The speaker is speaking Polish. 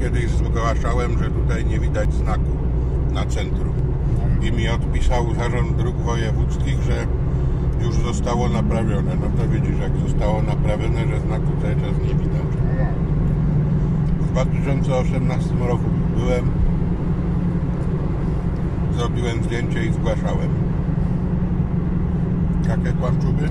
kiedyś zgłaszałem, że tutaj nie widać znaku na centrum. I mi odpisał Zarząd Dróg Wojewódzkich, że już zostało naprawione. No to widzisz, jak zostało naprawione, że znaku cały czas nie widać. W 2018 roku byłem, zrobiłem zdjęcie i zgłaszałem. Jakie kłamczuby?